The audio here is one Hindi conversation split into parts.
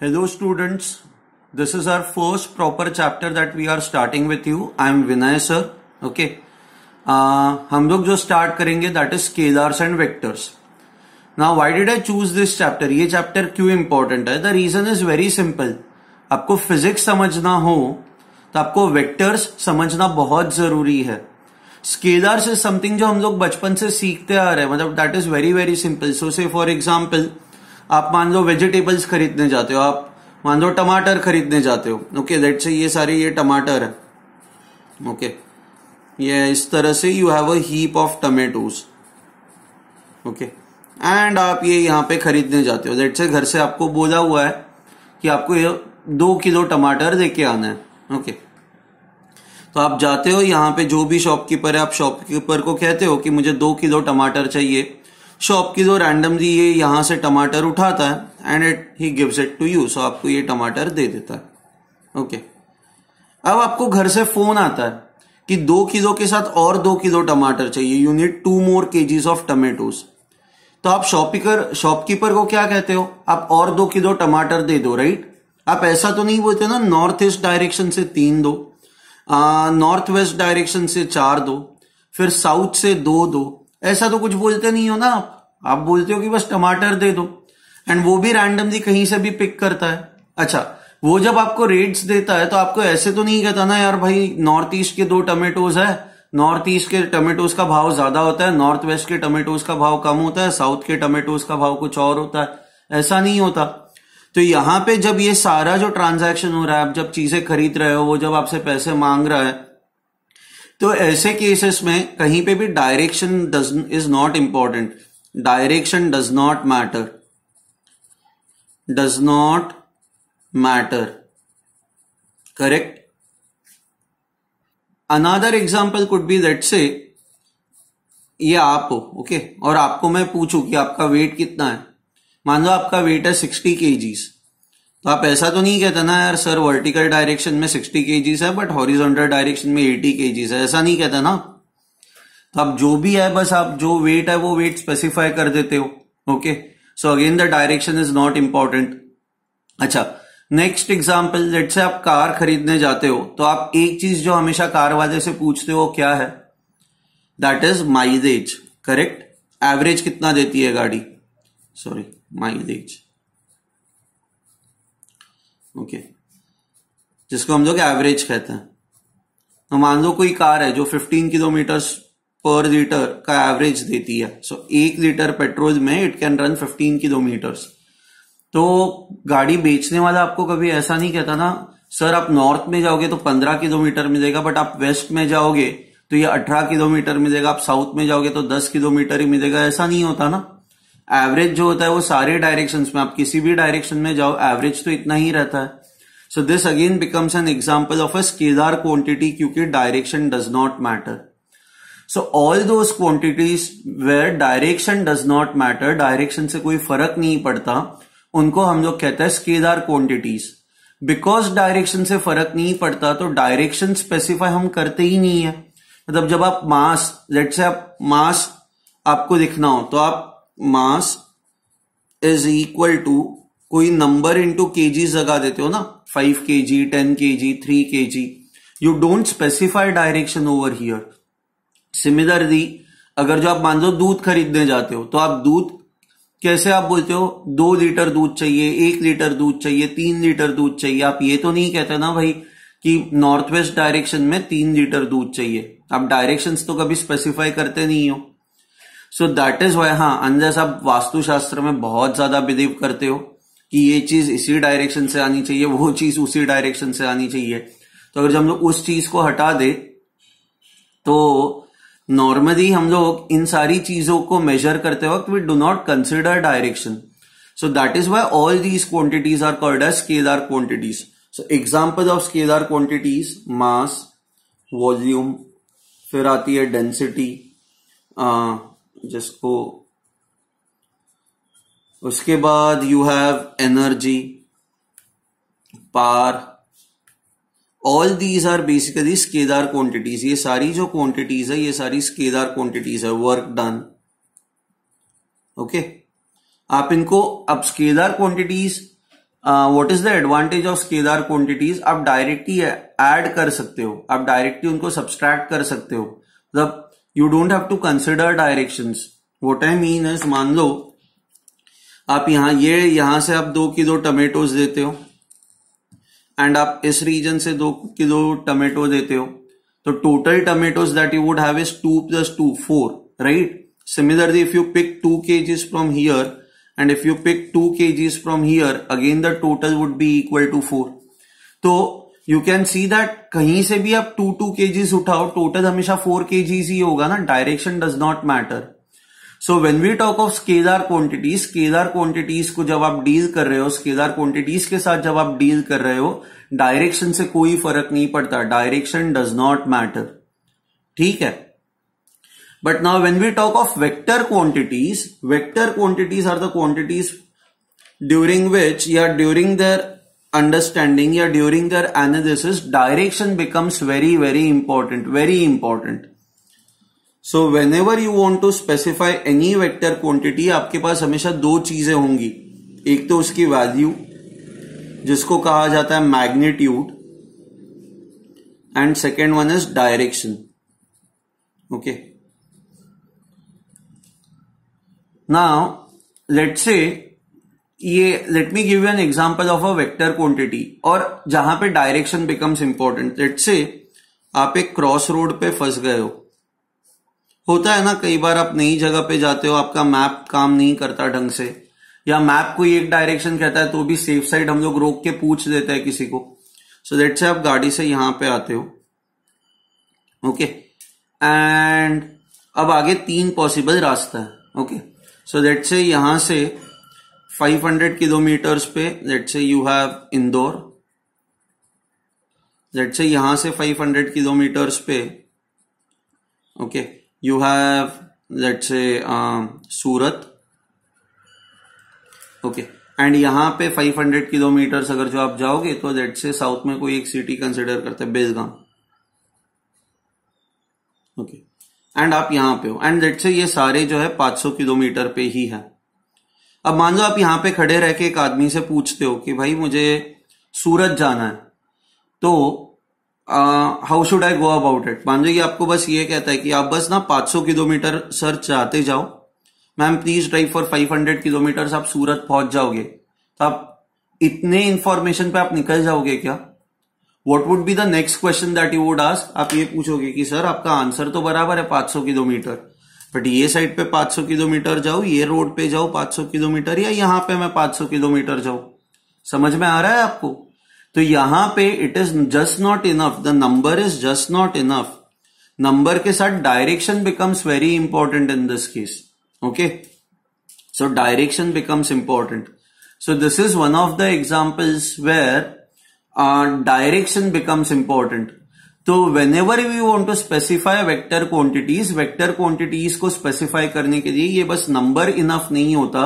Hello students, this is our first proper chapter that we are starting with. I am Vinay sir. Okay. Uh, हम लोग जो स्टार्ट करेंगे that is scalars and vectors. Now why did I choose this chapter ये चैप्टर क्यों इंपॉर्टेंट है? The reason is very simple आपको फिजिक्स समझना हो तो आपको वेक्टर्स समझना बहुत ज़रूरी है। स्केलर्स इज़ समथिंग जो हम लोग बचपन से सीखते आ रहे हैं। मतलब that is very very simple so say for example आप मान लो वेजिटेबल्स खरीदने जाते हो, आप मान लो टमाटर खरीदने जाते हो ओके लेट से ये सारे ये टमाटर है ओके ये इस तरह से you have a heap of tomatoes okay and आप ये यहाँ पे खरीदने जाते हो लेट से घर से आपको बोला हुआ है कि आपको ये दो किलो टमाटर देके आना है ओके तो आप जाते हो, यहाँ पे जो भी शॉपकीपर है, आप शॉपकीपर को कहते हो कि मुझे दो किलो टमाटर चाहिए शॉप की जो रैंडमली ये यहाँ से टमाटर उठाता है and it he gives it to you so आपको ये टमाटर दे देता है। Okay okay. अब आपको घर से फ़ोन आता है कि दो किलो के साथ और दो किलो टमाटर चाहिए। You need two more KGs of tomatoes तो आप शॉपकीपर शॉपकीपर को क्या कहते हो? आप और दो किलो टमाटर दे दो राइट आप ऐसा तो नहीं बोलते ना नॉर्थ ईस्ट डायरेक्शन से तीन दो नॉर्थ वेस्ट डायरेक्शन से चार दो, फिर साउथ से दो दो ऐसा तो कुछ बोलते नहीं हो ना आप। आप बोलते हो कि बस टमाटर दे दो। एंड वो भी रैंडमली कहीं से भी पिक करता है। अच्छा वो जब आपको रेट्स देता है तो आपको ऐसे तो नहीं कहता ना यार भाई नॉर्थ ईस्ट के दो टमेटोज है। नॉर्थ ईस्ट के टमेटोज का भाव ज़्यादा होता है नॉर्थ वेस्ट के टमेटोज का भाव कम होता है साउथ के टमेटोज का भाव कुछ और होता है। ऐसा नहीं होता। तो यहाँ पे जब ये सारा जो ट्रांजैक्शन हो रहा है, आप जब चीज़ें खरीद रहे हो, वो जब आपसे पैसे मांग रहा है तो ऐसे केसेस में कहीं पे भी direction does is not important direction does not matter does not matter correct another example could be that say ये आप हो ओके okay? और आपको मैं पूछूँ कि आपका वेट कितना है? मान लो आपका वेट है सिक्सटी केजीज तो आप ऐसा तो नहीं कहते ना, यार सर वर्टिकल डायरेक्शन में सिक्सटी केजीज है बट हॉरिजॉन्टल डायरेक्शन में एटी केजीज है। ऐसा नहीं कहते ना। तो आप जो भी है, बस आप जो वेट है, वो वेट स्पेसिफाई कर देते हो okay so again the direction is not important अच्छा नेक्स्ट एग्ज़ाम्पल लेट से आप कार खरीदने जाते हो तो आप एक चीज़ जो हमेशा कार वाले से पूछते हो, क्या है? That is mileage correct average कितना देती है गाड़ी? सॉरी माइलेज ओके जिसको हम लोग एवरेज कहते हैं। तो मान लो कोई कार है जो 15 किलोमीटर पर लीटर का एवरेज देती है। सो so, एक लीटर पेट्रोल में इट कैन रन 15 किलोमीटर्स तो गाड़ी बेचने वाला आपको कभी ऐसा नहीं कहता ना सर आप नॉर्थ में जाओगे तो 15 किलोमीटर मिलेगा बट आप वेस्ट में जाओगे तो ये 18 किलोमीटर मिलेगा आप साउथ में जाओगे तो 10 किलोमीटर ही मिलेगा। ऐसा नहीं होता ना। एवरेज जो होता है वो सारे डायरेक्शन में, आप किसी भी डायरेक्शन में जाओ एवरेज तो इतना ही रहता है। So this again becomes an example of a scalar quantity क्योंकि direction does not matter so all those quantities where direction does not matter direction से कोई फ़र्क नहीं पड़ता, उनको हम लोग कहते हैं स्केलर क्वांटिटीज बिकॉज़ डायरेक्शन से फ़र्क नहीं पड़ता तो डायरेक्शन स्पेसिफाई हम करते ही नहीं है। मतलब जब आप मास लेट से आप मास आपको लिखना हो तो आप मास इज़ इक्वल टू कोई नंबर इंटू केजीज लगा देते हो ना फाइव के जी ten K G three K G you don't specify direction over here similarly अगर जो आप मान लो दूध खरीदने जाते हो तो आप दूध कैसे आप बोलते हो? दो लीटर दूध चाहिए, एक लीटर दूध चाहिए, तीन लीटर दूध चाहिए। आप ये तो नहीं कहते ना भाई कि नॉर्थ वेस्ट डायरेक्शन में तीन लीटर दूध चाहिए। आप डायरेक्शंस तो कभी स्पेसिफाई करते नहीं हो। सो दैट इज़ वाई हाँ अनलेस आप वास्तुशास्त्र में बहुत ज़्यादा बिलीव करते हो कि ये चीज़ इसी डायरेक्शन से आनी चाहिए, वो चीज़ उसी डायरेक्शन से आनी चाहिए। तो अगर जब हम लोग उस चीज़ को हटा दे तो नॉर्मली हम लोग इन सारी चीज़ों को मेजर करते वक्त we do not consider direction so that is why all these quantities are called as scalar quantities so example of scalar quantities mass volume फिर आती है डेंसिटी जिसको उसके बाद you have energy par all these are basically scalar quantities ये सारी जो क्वांटिटीज है, ये सारी स्केदार क्वांटिटीज है वर्क डन ओके आप इनको, अब scalar quantities what is the advantage of scalar quantities आप डायरेक्टली ऐड कर सकते हो. आप डायरेक्टली उनको सब्सट्रैक्ट कर सकते हो. मतलब you don't have to consider direction what I mean is मान लो, आप यहाँ, ये यहाँ से आप दो किलो टमेटोज देते हो एंड आप इस रीजन से दो किलो टमेटो देते हो तो total tomatoes that you would have is two plus two four right similarly if you pick two kgs from here and if you pick 2 kgs from here, again the total would be equal to 4 तो यू कैन सी दैट कहीं से भी आप टू टू केजीज उठाओ टोटल हमेशा फोर केजीज ही होगा ना direction does not matter so when we talk of scalar quantities scalar quantities को जब आप डील कर रहे हो स्केलर क्वांटिटीज के साथ जब आप डील कर रहे हो डायरेक्शन से कोई फ़र्क नहीं पड़ता डायरेक्शन डज नॉट मैटर ठीक है? But now when we talk of vector quantities vector quantities are the quantities during which या during their understanding, yeah, during their analysis, direction becomes very, very important, very important. So whenever you want to specify any vector quantity, आपके पास हमेशा दो चीज़ें होंगी एक तो उसकी वैल्यू जिसको कहा जाता है magnitude and second one is direction okay Now, let's say ये let me give you an example of a vector quantity और जहाँ पे direction becomes important late say आप एक क्रॉस रोड पे फंस गए हो। होता है ना, कई बार आप नई जगह पे जाते हो, आपका मैप काम नहीं करता ढंग से। या मैप कोई एक डायरेक्शन कहता है तो भी सेफ़ साइड हम लोग रोक के पूछ देते हैं किसी को। सो लेट से आप गाड़ी से यहाँ पे आते हो। Okay okay. एंड अब आगे तीन पॉसिबल रास्ता है। ओके सो लेट से यहाँ से 500 किलोमीटर्स पे लेट से यू हैव इंदौर लेट से यहाँ से 500 किलोमीटर्स पे ओके यू हैव लेट से सूरत ओके एंड यहाँ पे 500 किलोमीटर्स अगर जो आप जाओगे तो लेट से साउथ में कोई एक सिटी कंसिडर करते हैं बेलगाम ओके. एंड आप यहाँ पे हो एंड लेट से ये सारे जो है 500 किलोमीटर पे ही है। अब मान लो आप यहाँ पे खड़े रह के एक आदमी से पूछते हो कि भाई मुझे सूरत जाना है तो how should I go about it मान लो ये आपको बस ये कहता है कि आप बस ना 500 किलोमीटर सर चाहते जाओ। Ma'am please drive for 500 kilometre आप सूरत पहुँच जाओगे। तो आप इतने इंफॉर्मेशन पे आप निकल जाओगे क्या? What would be the next question that you would ask आप ये पूछोगे कि सर आपका आंसर तो बराबर है 500 किलोमीटर। बट ये साइड पे 500 किलोमीटर जाओ, ये रोड पे जाओ 500 किलोमीटर, या यहाँ पे मैं 500 किलोमीटर जाऊँ? समझ में आ रहा है आपको? तो यहाँ पे it is just not enough the number is just not enough number के साथ direction becomes very important in this case okay so direction becomes important so this is one of the examples where direction becomes important तो whenever we want to specify vector quantities vector quantities को स्पेसिफाई करने के लिए ये बस नंबर इनफ नहीं होता।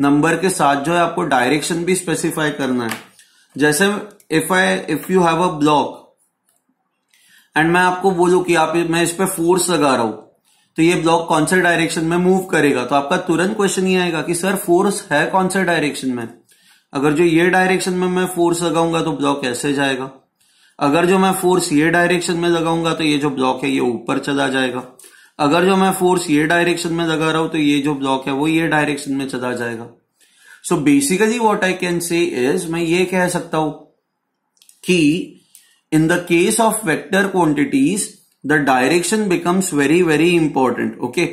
नंबर के साथ जो है आपको डायरेक्शन भी स्पेसिफाई करना है। जैसे if I if you have a block and मैं आपको बोलू कि आप, मैं इस पर फोर्स लगा रहा हूँ तो ये ब्लॉक कौन से डायरेक्शन में मूव करेगा? तो आपका तुरंत क्वेश्चन ये आएगा कि, सर फोर्स है कौन से डायरेक्शन में? अगर जो ये डायरेक्शन में मैं फोर्स लगाऊँगा तो ब्लॉक ऐसे जाएगा। अगर जो मैं फोर्स ये डायरेक्शन में लगाऊँगा तो ये जो ब्लॉक है, ये ऊपर चला जाएगा। अगर जो मैं फोर्स ये डायरेक्शन में लगा रहा हूँ तो ये जो ब्लॉक है, वो ये डायरेक्शन में चला जाएगा। So basically what I can say is मैं ये कह सकता हूँ कि in the case of vector quantities the direction becomes very very important okay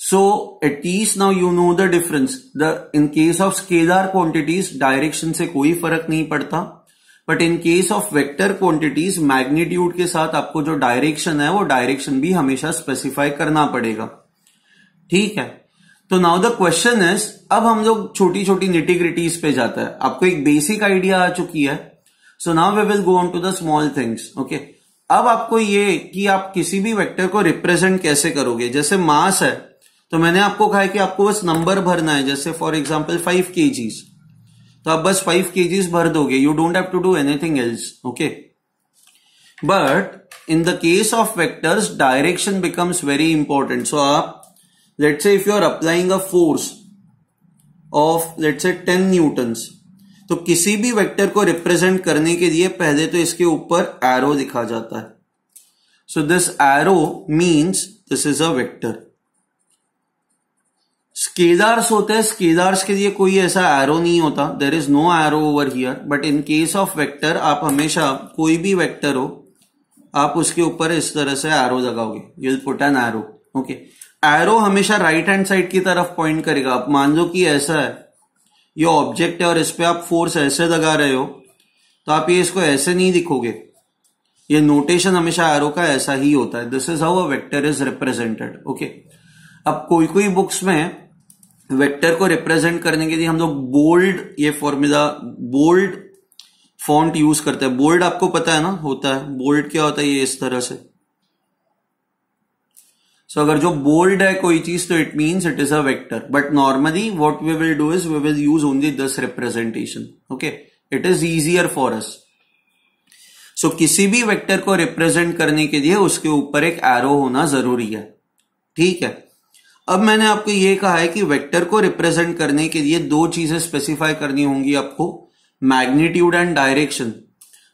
so at least now you know the difference. The, in case of scalar quantities direction से कोई फ़र्क नहीं पड़ता। But in case of vector quantities magnitude के साथ आपको जो डायरेक्शन है, वो डायरेक्शन भी हमेशा स्पेसिफाई करना पड़ेगा। ठीक है? तो नाउ द क्वेश्चन इज़ अब हम लोग छोटी छोटी निटिग्रिटीज पे जाता है। आपको एक बेसिक आइडिया आ चुकी है। So now we will go on to the small things okay अब आपको ये कि आप किसी भी वेक्टर को रिप्रेजेंट कैसे करोगे? जैसे मास है तो मैंने आपको कहा है कि आपको बस नंबर भरना है, जैसे फॉर एग्ज़ाम्पल फाइव केजीज तो आप बस फाइव केजीज भर दोगे. You don't have to do anything else okay but in the case of vectors direction becomes very important so आप let say if you are applying a force of let say ten newtons तो किसी भी वेक्टर को रिप्रेजेंट करने के लिए पहले तो इसके ऊपर एरो दिखा जाता है. So this arrow means this is a vector scalars होते हैं स्केदार्स के लिए कोई ऐसा एरो नहीं होता there is no arrow over here but in case of vector आप हमेशा कोई भी वेक्टर हो, आप उसके ऊपर इस तरह से एरो लगाओगे you put an arrow okay arrow हमेशा राइट हैंड साइड की तरफ़ पॉइंट करेगा। आप मान लो कि ऐसा है, ये ऑब्जेक्ट है और इस पर आप फोर्स ऐसे लगा रहे हो तो आप ये इसको ऐसे नहीं दिखोगे। ये नोटेशन हमेशा एरो का ऐसा ही होता है। This is how a vector is represented okay अब कोई कोई बुक्स में वेक्टर को रिप्रेजेंट करने के लिए हम लोग बोल्ड ये फॉर्मूला बोल्ड फॉन्ट यूज़ करते हैं। बोल्ड आपको पता है ना? होता है। बोल्ड क्या होता है? ये इस तरह से। सो so, अगर जो बोल्ड है कोई चीज़ तो it means it is a vector but normally what we will do is we will use only this representation okay it is easier for us so किसी भी वेक्टर को रिप्रेजेंट करने के लिए उसके ऊपर एक एरो होना ज़रूरी है। ठीक है? अब मैंने आपको यह कहा है कि वेक्टर को रिप्रेजेंट करने के लिए दो चीज़ें स्पेसिफाई करनी होंगी आपको मैग्नीट्यूड एंड डायरेक्शन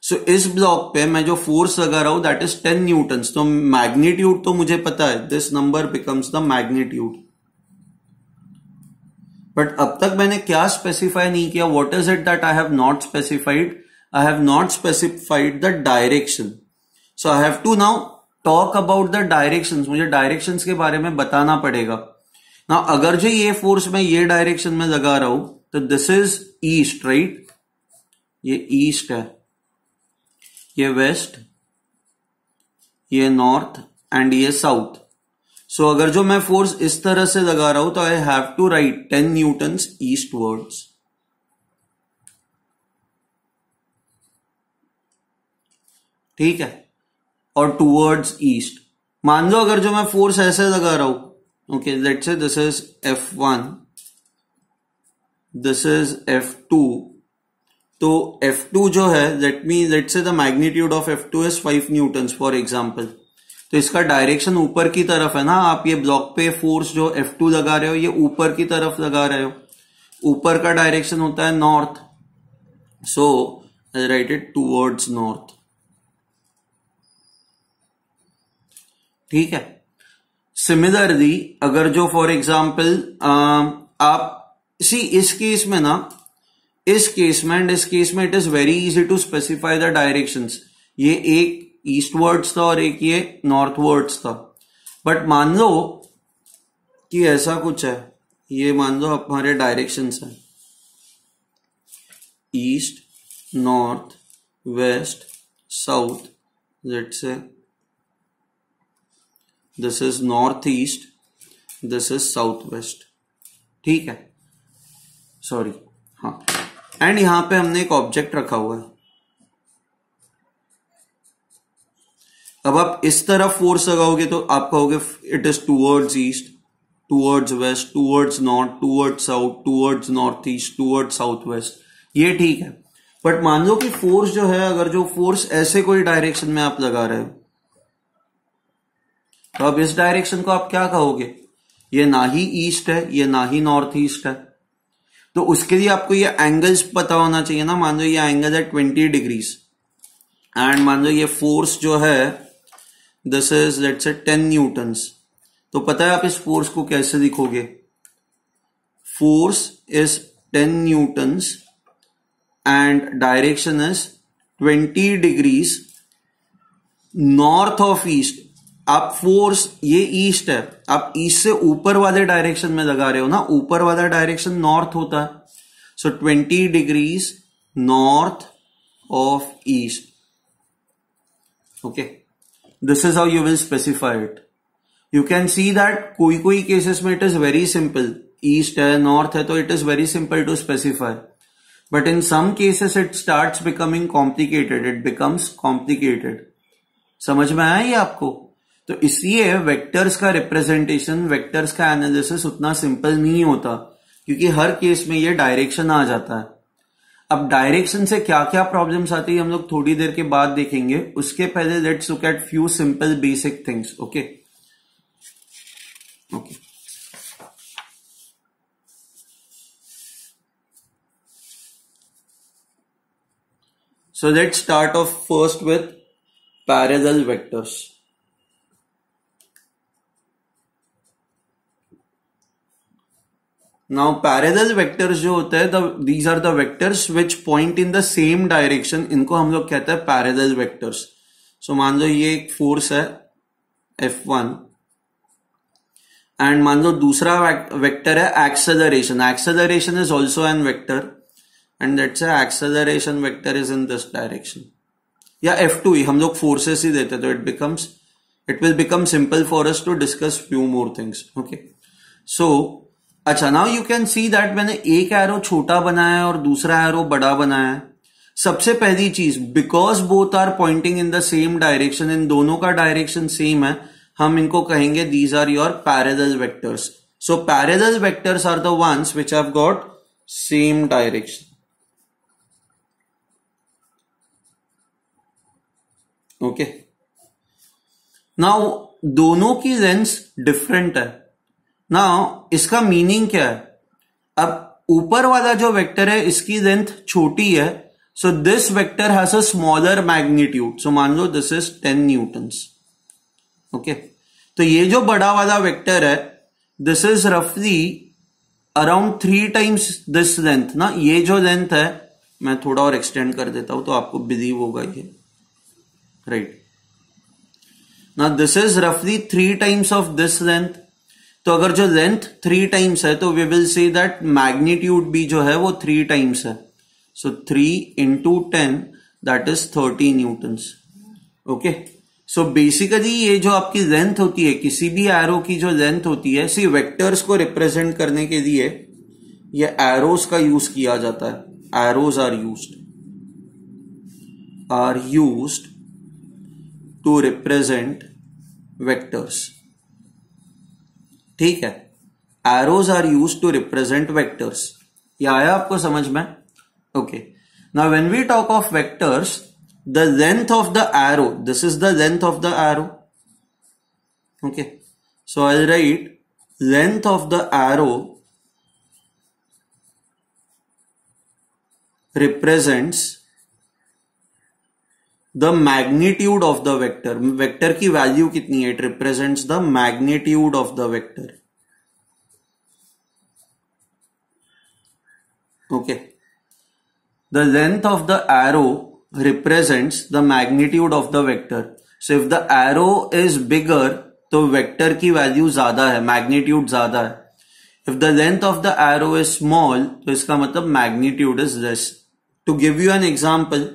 सो इस ब्लॉक पे मैं जो फोर्स लगा रहा हूँ दैट इज़ टेन न्यूटन तो मैग्नीट्यूड तो मुझे पता है this number becomes the magnitude but अब तक मैंने क्या स्पेसिफाई नहीं किया what is it that I have not specified I have not specified the direction so I have to now talk about the direction मुझे डायरेक्शन के बारे में बताना पड़ेगा। ना अगर जो ये फोर्स मैं ये डायरेक्शन में लगा रहा हूँ तो दिस इज़ ईस्ट राइट ये ईस्ट है। ये वेस्ट ये नॉर्थ एंड ये साउथ सो अगर जो मैं फोर्स इस तरह से लगा रहा हूँ तो I have to write ten newtons eastwards ठीक है? और टूवर्ड्स ईस्ट मान लो अगर जो मैं फोर्स ऐसे लगा रहा हूँ okay let's say this is F one this is F two तो एफ़ टू जो है let me let say the magnitude of F2 is five newton for example तो इसका डायरेक्शन ऊपर की तरफ़ है ना, आप ये ब्लॉक पे फोर्स जो F2 लगा रहे हो, ये ऊपर की तरफ़ लगा रहे हो। ऊपर का डायरेक्शन होता है north so write it towards north ठीक है? सिमिलरली अगर जो फॉर एग्ज़ाम्पल आप सी इस केस में ना, इस केस में एंड इस केस में it is very easy to specify the direction ये एक ईस्टवर्ड्स था और एक ये नॉर्थवर्ड्स था. बट मान लो कि ऐसा कुछ है. ये मान लो हमारे डायरेक्शन है. East north west south let say this is north east, this is south west. ठीक है? सॉरी हाँ। एंड यहाँ पे हमने एक ऑब्जेक्ट रखा हुआ है। अब आप इस तरफ़ फोर्स लगाओगे तो आप कहोगे it is towards east towards west towards north towards south towards north east towards south west ये ठीक है। बट मान लो कि फोर्स जो है, अगर जो फोर्स ऐसे कोई डायरेक्शन में आप लगा रहे हो तो अब इस डायरेक्शन को आप क्या कहोगे? ये ना ही ईस्ट है, ये ना ही नॉर्थ ईस्ट है। तो उसके लिए आपको ये एंगल्स पता होना चाहिए ना। मान लो ये एंगल है ट्वेंटी डिग्रीज। एंड मान लो ये फोर्स जो है this is let's say ten newtons तो पता है आप इस फोर्स को कैसे लिखोगे force is ten newtons and direction is twenty degrees north of east आप फोर्स ये ईस्ट है। आप ईस्ट से ऊपर वाले डायरेक्शन में लगा रहे हो ना, ऊपर वाला डायरेक्शन नॉर्थ होता है। So twenty degrees north of east okay this is how you will specify it you can see that कोई कोई केसेस में it is very simple east है नॉर्थ है तो it is very simple to specify but in some cases it start becoming complicated it becomes complicated समझ में आया ये आपको? तो इसलिए वेक्टर्स का रिप्रेजेंटेशन वेक्टर्स का एनालिसिस उतना सिंपल नहीं होता, क्योंकि हर केस में ये डायरेक्शन आ जाता है। अब डायरेक्शन से क्या क्या प्रॉब्लम्स आती है, हम लोग थोड़ी देर के बाद देखेंगे। उसके पहले let's look at few simple basic things okay okay So let's start off first with parallel vectors. Now, parallel vectors जो होते हैं these are the vectors which point in the same direction. इनको हम लोग कहते हैं parallel vectors. So, मान लो ये एक फोर्स है F1 एंड मान लो दूसरा वेक्टर है acceleration acceleration is also an vector and that's acceleration vector is in this direction या एफ़ टू हम लोग फोर्सेस ही देते तो it becomes it will become simple for us to discuss few more things okay so अच्छा now you can see that मैंने एक एरो छोटा बनाया है और दूसरा एरो बड़ा बनाया है। सबसे पहली चीज़ because both are pointing in the same direction इन दोनों का डायरेक्शन सेम है, हम इनको कहेंगे these are your parallel vectors so parallel vectors are the ones which have got same direction okay now दोनों की लेंस डिफरेंट है। नाउ इसका मीनिंग क्या है? अब ऊपर वाला जो वेक्टर है, इसकी लेंथ छोटी है so this vector has a smaller magnitude so मान लो this is ten newtons okay तो ये जो बड़ा वाला वेक्टर है दिस इज़ रफली around three times this length ना, ये जो लेंथ है, मैं थोड़ा और एक्सटेंड कर देता हूँ तो आपको बिलीव होगा ये। राइट ना दिस इज़ रफली three times of this length तो अगर जो लेंथ थ्री टाइम्स है तो we will see that magnitude भी जो है, वो थ्री टाइम्स है। So three into ten that is thirty newtons okay so basically ये जो आपकी लेंथ होती है, किसी भी एरो की जो लेंथ होती है सी वेक्टर्स को रिप्रेजेंट करने के लिए, ये एरोस का यूज़ किया जाता है। Arrows are use are use to represent vectors ठीक है? Arrows are use to represent vectors ये आया आपको समझ में? ओके ना when we talk of vectors the length of the arrow this is the length of the arrow okay so I write length of the arrow represents the magnitude of the vector vector की वैल्यू कितनी है? It represent the magnitude of the vector okay the length of the arrow represents the magnitude of the vector so if the arrow is bigger तो वेक्टर की वैल्यू ज़्यादा है मैग्नीट्यूड ज़्यादा है. If the length of the arrow is small तो इसका मतलब magnitude is less to give you an example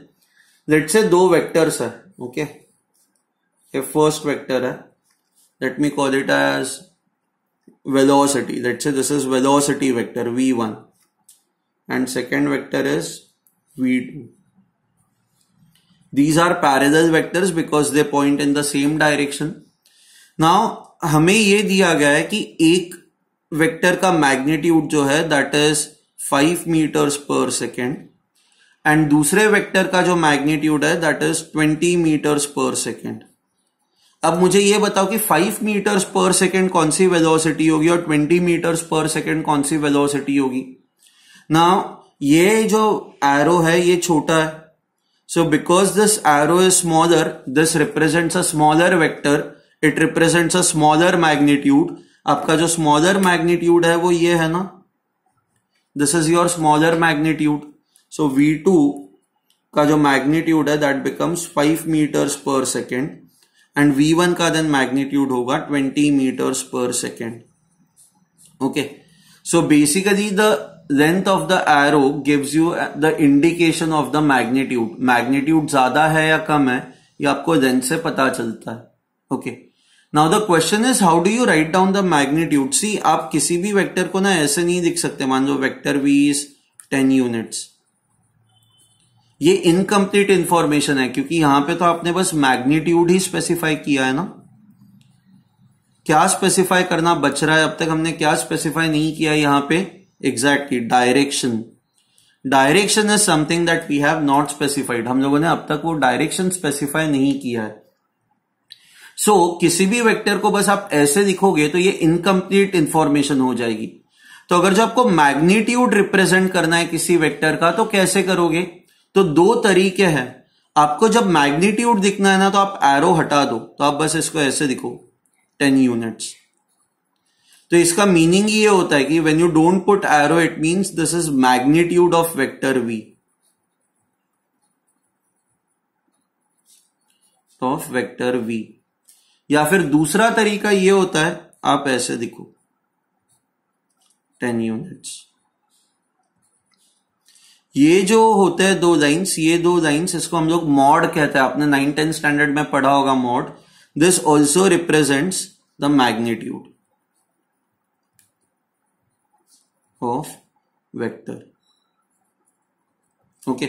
let say दो वेक्टर्स है ओके ये फ़र्स्ट वेक्टर है. Let me call it as velocity let say this is velocity vector V one and second vector is V two these are parallel vectors because they point in the same direction now हमें ये दिया गया है कि एक वेक्टर का मैग्नीट्यूड जो है that is five metres per second and दूसरे वेक्टर का जो मैग्नीट्यूड है that is 20 metres per second अब मुझे यह बताओ कि फाइव मीटर्स पर सेकेंड कौन सी वेलोसिटी होगी और 20 मीटर्स पर सेकेंड कौन सी वेलोसिटी होगी? ना ये जो एरो है, ये छोटा है. So because this arrow is smaller this represent a smaller vector it represents a smaller magnitude आपका जो स्मॉलर मैग्नीट्यूड है, वो ये है ना? This is your smaller magnitude So V2 का जो magnitude है, that becomes 5 meters per second. And V1 का देन magnitude होगा 20 metres per second Okay. So, basically the length of the arrow gives you the indication of the magnitude magnitude ज़्यादा है या कम है, ये आपको लेंथ से पता चलता है. Okay now the question is how do you write down the magnitude see आप किसी भी वेक्टर को ना ऐसे नहीं लिख सकते. मान लो vector V is ten units ये इनकम्प्लीट इंफॉर्मेशन है क्योंकि यहाँ पे तो आपने बस मैग्नीट्यूड ही स्पेसिफाई किया है ना। क्या स्पेसिफाई करना बच रहा है? अब तक हमने क्या स्पेसिफाई नहीं किया यहाँ पे? Exactly direction direction is something that we have not specified हम लोगों ने अब तक वो डायरेक्शन स्पेसिफाई नहीं किया है। सो so, किसी भी वेक्टर को बस आप ऐसे लिखोगे तो ये इनकम्प्लीट इंफॉर्मेशन हो जाएगी। तो अगर जो आपको मैग्नीट्यूड रिप्रेजेंट करना है किसी वेक्टर का तो कैसे करोगे? तो दो तरीके हैं। आपको जब मैग्नीट्यूड दिखना है ना तो आप एरो हटा दो। तो आप बस इसको ऐसे दिखो टेन यूनिट्स तो इसका मीनिंग ये होता है कि when you don't put arrow it means this is magnitude of vector V of vector V या फिर दूसरा तरीका ये होता है, आप ऐसे दिखो टेन यूनिट्स ये जो होते हैं दो लाइन्स ये दो लाइन्स इसको हम लोग मॉड कहते हैं। आपने नाइन टेन स्टैंडर्ड में पढ़ा होगा mod. This also represents the magnitude of vector okay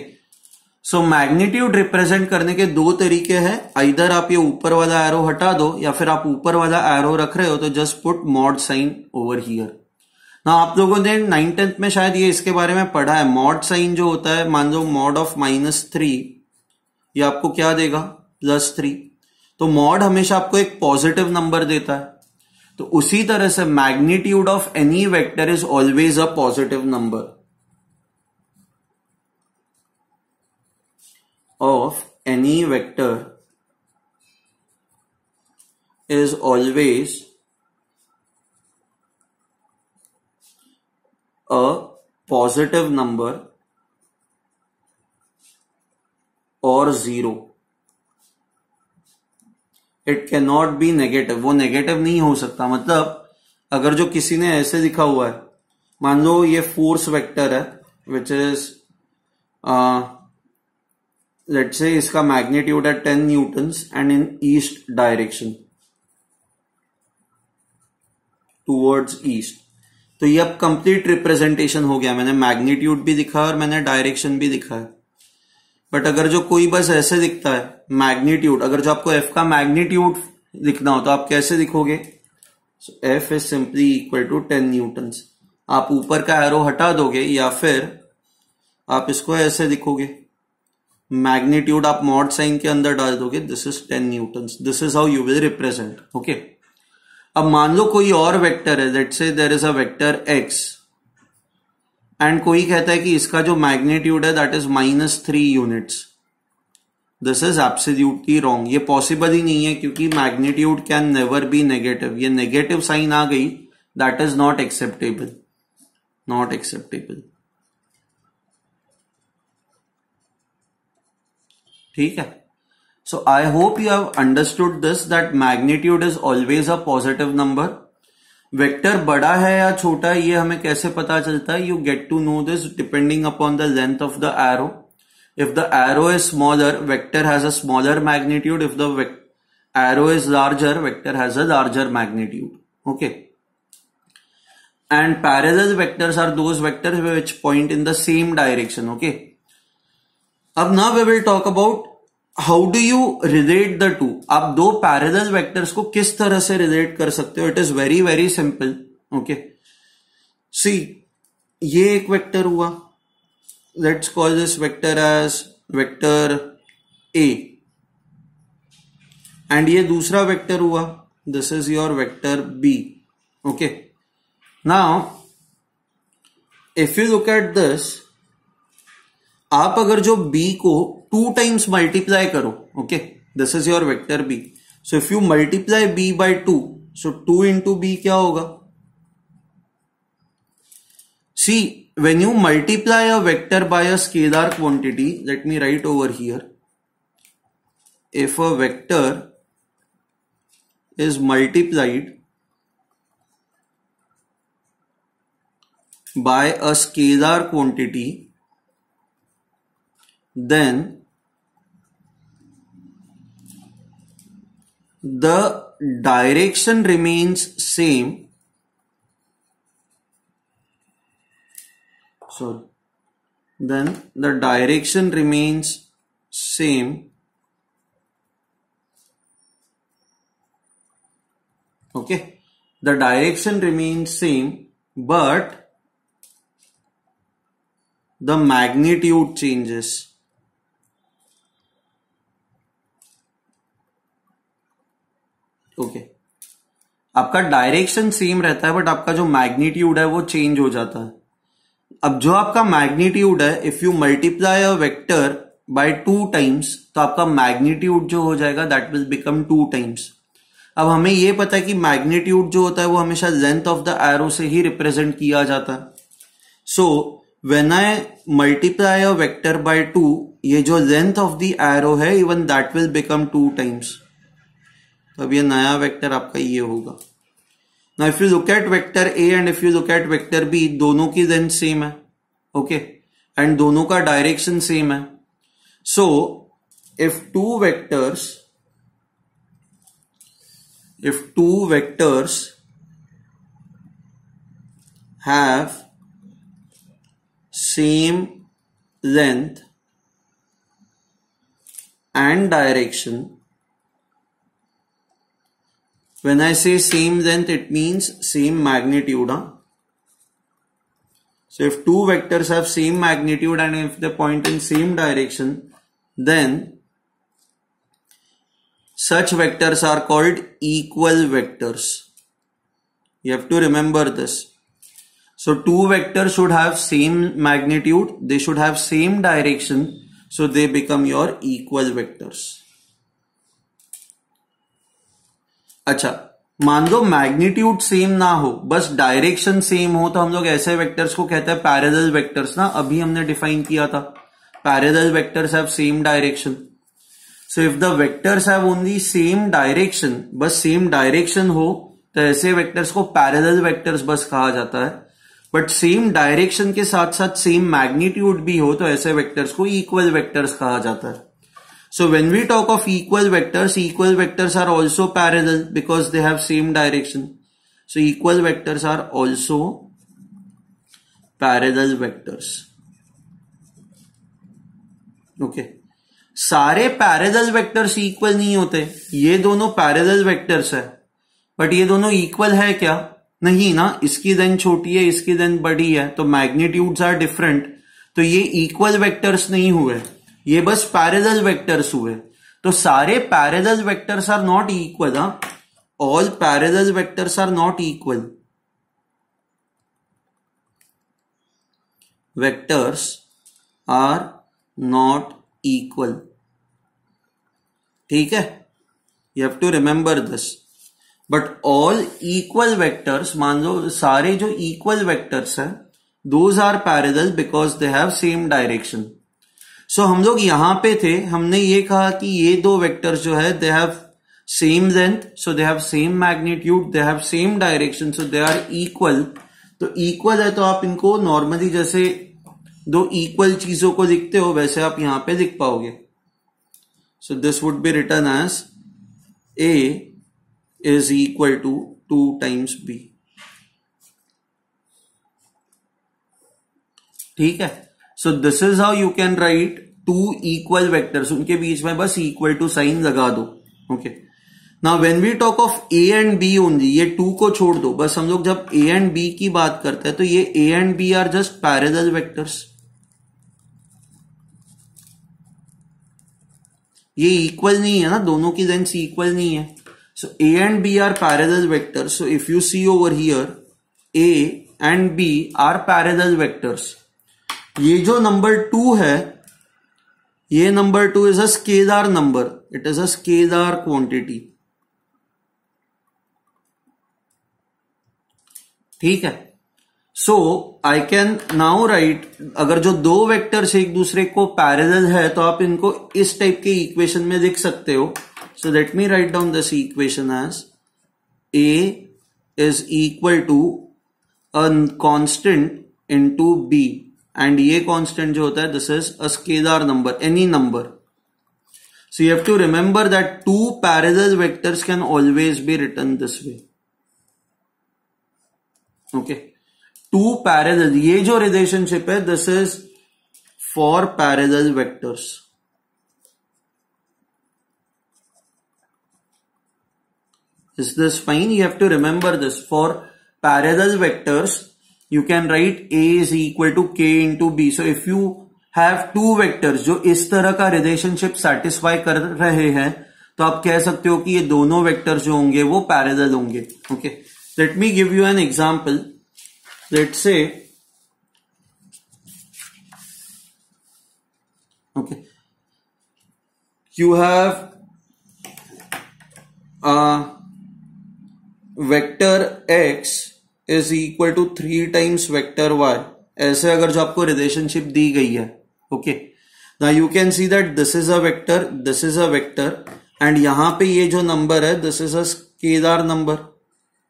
so magnitude represent करने के दो तरीके हैं। इधर आप ये ऊपर वाला एरो हटा दो या फिर आप ऊपर वाला एरो रख रहे हो तो just put mod sign over here ना, आप लोगों ने नाइन टेंथ में शायद ये इसके बारे में पढ़ा है। मॉड साइन जो होता है, मान लो मॉड ऑफ़ माइनस थ्री, ये आपको क्या देगा? Plus three. तो मॉड हमेशा आपको एक पॉजिटिव नंबर देता है। तो उसी तरह से magnitude of any vector is always a positive number. Of any vector is always a positive number और zero it can not be negative वो नेगेटिव नहीं हो सकता। मतलब अगर जो किसी ने ऐसे लिखा हुआ है, मान लो ये फोर्स वेक्टर है विच इज़ लेट से इसका मैग्नीट्यूड है ten newtons and in east direction towards east तो ये अब कंप्लीट रिप्रेजेंटेशन हो गया। मैंने मैग्नीट्यूड भी दिखा और मैंने डायरेक्शन भी दिखा। है बट अगर जो कोई बस ऐसे दिखता है मैग्नीट्यूड अगर जो आपको एफ़ का मैग्नीट्यूड लिखना हो तो आप कैसे दिखोगे? F is simply equal to ten newtons आप ऊपर का एरो हटा दोगे या फिर आप इसको ऐसे दिखोगे। मैग्नीट्यूड आप मॉड साइन के अंदर डाल दोगे this is ten newton this is how you will represent okay अब मान लो कोई और वेक्टर है let say there is a vector X and कोई कहता है कि इसका जो मैग्नीट्यूड है that is minus three units this is absolutely wrong ये पॉसिबल ही नहीं है, क्योंकि magnitude can never be negative ये नेगेटिव साइन आ गई that is not acceptable not acceptable ठीक है? So I hope you have understood this that magnitude is always a positive number. Vector बड़ा है या छोटा है ये हमें कैसे पता चलता है you get to know this depending upon the length of the arrow if the arrow is smaller vector has a smaller magnitude if the arrow is larger vector has a larger magnitude okay and parallel vectors are those vectors which point in the same direction okay अब now we will talk about how do you relate the two आप दो पैरेलल वेक्टर्स को किस तरह से रिलेट कर सकते हो? It is very very simple okay see ये एक वेक्टर हुआ। Let's call this vector as vector A and ये दूसरा वेक्टर हुआ। This is your vector B okay now if you look at this आप अगर जो बी को टू टाइम्स मल्टीप्लाई करो okay this is your vector B so if you multiply B by two so two into B क्या होगा? See when you multiply a vector by a scalar quantity let me write over here if a vector is multiplied by a scalar quantity then the direction remains same. So then the direction remains same. Okay? The direction remains same but the magnitude changes okay आपका डायरेक्शन सेम रहता है बट आपका जो मैग्नीट्यूड है, वो चेंज हो जाता है। अब जो आपका मैग्नीट्यूड है if you multiply a vector by two times तो आपका मैग्नीट्यूड जो हो जाएगा that will become two times अब हमें यह पता है कि मैग्नीट्यूड जो होता है, वो हमेशा लेंथ ऑफ़ द एरो से ही रिप्रेजेंट किया जाता है। So when I multiply a vector by two ये जो लेंथ ऑफ़ द एरो है even that will become two times तो अब ये नया वेक्टर आपका ये होगा ना if you look at vector A and if you look at vector B दोनों की लेंथ सेम है ओके? एंड दोनों का डायरेक्शन सेम है so if two vectors if two vectors have same length and direction when I say same length it means same magnitude huh? so if two vectors have same magnitude and if they point in same direction then such vectors are called equal vectors. You have to remember this. So two vectors should have same magnitude, they should have same direction, so they become your equal vectors. अच्छा मान लो मैग्नीट्यूड सेम ना हो, बस डायरेक्शन सेम हो तो हम लोग ऐसे वेक्टर्स को कहते हैं पैरेलल वेक्टर्स ना, अभी हमने डिफाइन किया था। Parallel vectors have same direction so if the vectors have only same direction बस सेम डायरेक्शन हो तो ऐसे वेक्टर्स को पैरेलल वेक्टर्स बस कहा जाता है। बट सेम डायरेक्शन के साथ साथ सेम मैग्नीट्यूड भी हो तो ऐसे वेक्टर्स को इक्वल वेक्टर्स कहा जाता है। So when we talk of equal vectors equal vectors are also parallel because they have same direction so equal vectors are also parallel vectors okay सारे पैरेलल वेक्टर्स इक्वल नहीं होते. ये दोनों पैरेलल वेक्टर्स है. बट ये दोनों इक्वल है क्या? नहीं ना. इसकी देन छोटी है, इसकी देन बड़ी है. तो मैग्नीट्यूड्स आर डिफरेंट तो ये इक्वल वेक्टर्स नहीं हुए. ये बस पैरेलल वेक्टर्स हुए। तो सारे parallel vectors are not equal हा? All parallel vectors are not equal vectors are not equal ठीक है? You have to remember this but all equal vectors मान लो, सारे जो इक्वल वेक्टर्स हैं those are parallel because they have same direction so so, हम लोग यहाँ पे थे। हमने ये कहा कि ये दो वेक्टर्स जो है they have same length so they have same magnitude they have same direction so they are equal तो इक्वल है तो आप इनको नॉर्मली जैसे दो इक्वल चीज़ों को लिखते हो वैसे आप यहाँ पे लिख पाओगे। So this would be written as A is equal to two times B ठीक है? So this is how you can write two equal vectors उनके बीच में बस इक्वल टू साइन लगा दो ओके ना when we talk of A and B only ये टू को छोड़ दो। बस हम लोग जब ए एंड बी की बात करते हैं तो ये A and B are just parallel vectors ये इक्वल नहीं है ना, दोनों की लेंथ इक्वल नहीं है। So A and B are parallel vectors so if you see over here A and B are parallel vectors ये जो नंबर टू है, ये number two is a scalar number it is a scalar quantity ठीक है? So I can now write अगर जो दो वेक्टर्स एक दूसरे को पैरेलल है तो आप इनको इस टाइप के इक्वेशन में लिख सकते हो. So let me write down this equation as A is equal to a constant into B and ये कांस्टेंट जो होता है this is a scalar number any number so you have to remember that two parallel vectors can always be written this way okay two parallel ये जो रिलेशनशिप है this is for parallel vectors is this fine? You have to remember this. For parallel vectors you can write A is equal to K into B so if you have two vectors जो इस तरह का रिलेशनशिप सेटिस्फाई कर रहे हैं तो आप कह सकते हो कि ये दोनों वेक्टर जो होंगे, वो पैरेलल होंगे. Okay let me give you an example let say okay you have a vector x is equal to three times vector Y ऐसे अगर जो आपको रिलेशनशिप दी गई है ओके ना you can see that this is a vector this is a vector and यहाँ पे ये जो नंबर है दिस इज़ अ नंबर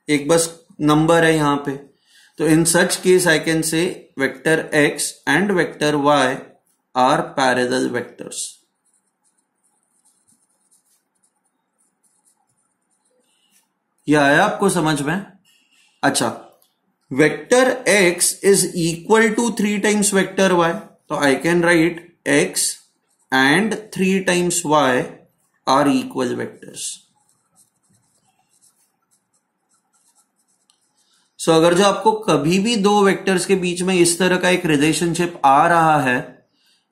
एक बस नंबर है यहाँ पे। तो in such case I can say vector X and vector Y are parallel vectors यह आया आपको समझ में? अच्छा vector X is equal to three times vector Y तो I can write X and three times Y are equal vectors so अगर जो आपको कभी भी दो वेक्टर्स के बीच में इस तरह का एक रिलेशनशिप आ रहा है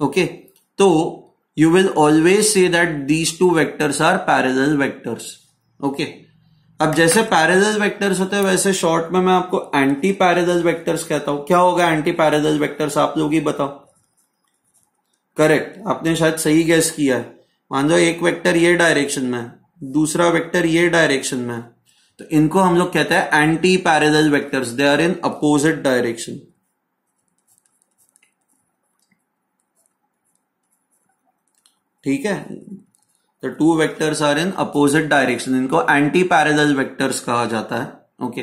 ओके okay, तो you will always say that these two vectors are parallel vectors okay अब जैसे पैरेलल वेक्टर्स होते हैं, वैसे शॉर्ट में मैं आपको एंटी पैरेलल वेक्टर्स कहता हूँ। क्या होगा एंटी पैरेलल वेक्टर्स आप लोग ही बताओ। करेक्ट आपने शायद सही गैस किया है। मान लो एक वेक्टर ये डायरेक्शन में है, दूसरा वेक्टर ये डायरेक्शन में है। तो इनको हम लोग कहते हैं anti parallel vectors they are in opposite direction ठीक है? तो two vectors are in opposite direction इनको एंटी पैरेलल वेक्टर्स कहा जाता है। ओके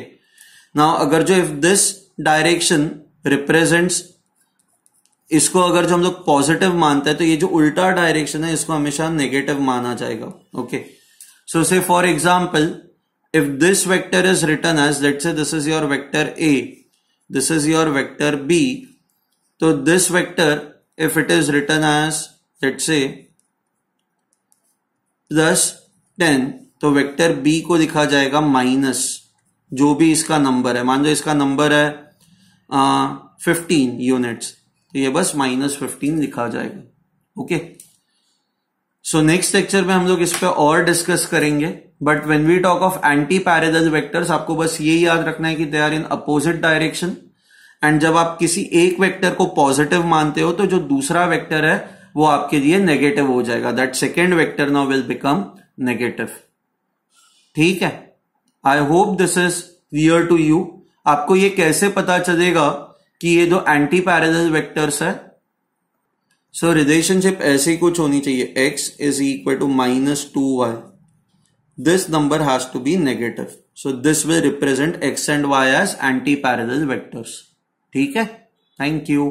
नाउ अगर जो इफ़ दिस डायरेक्शन रिप्रेजेंट्स इसको अगर जो हम लोग पॉजिटिव मानते हैं तो ये जो उल्टा डायरेक्शन है, इसको हमेशा नेगेटिव माना जाएगा। Okay so say for example if this vector is written as let say this is your vector A this is your vector B तो this vector if it is written as let say plus ten तो वेक्टर बी को लिखा जाएगा माइनस जो भी इसका नंबर है। मान लो इसका नंबर है फिफ्टीन यूनिट्स तो ये बस माइनस फिफ्टीन लिखा जाएगा। ओके सो नेक्स्ट लेक्चर में हम लोग इस पर और डिस्कस करेंगे but when we talk of anti parallel vectors आपको बस ये याद रखना है कि they are in opposite direction and जब आप किसी एक वेक्टर को पॉजिटिव मानते हो तो जो दूसरा वेक्टर है वो आपके लिए नेगेटिव हो जाएगा. That second vector now will become negative ठीक है? I hope this is clear to you आपको ये कैसे पता चलेगा कि ये दो एंटी पैरेलल वेक्टर्स है? सो so, रिलेशनशिप ऐसी कुछ होनी चाहिए. X is equal to minus two Y this number has to be negative so this will represent X and Y as anti parallel vectors ठीक है? Thank you